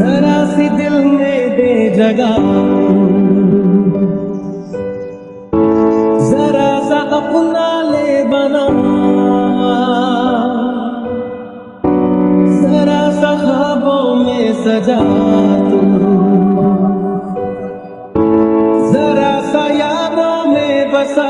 जरा सी दिल में दे जगा। जरा सा अपना ले बना। जरा सा खाबों में सजा जरा सा यादों में बसा।